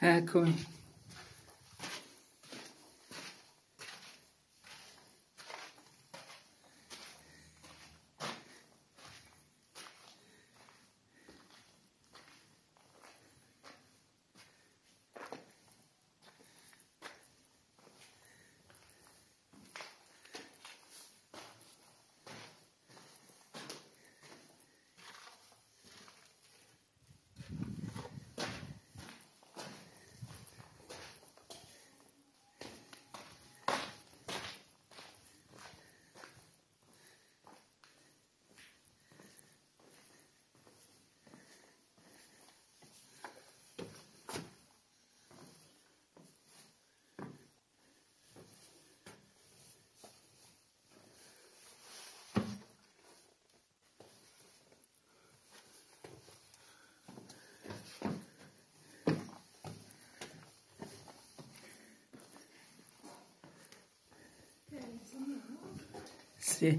Eccomi. Sí.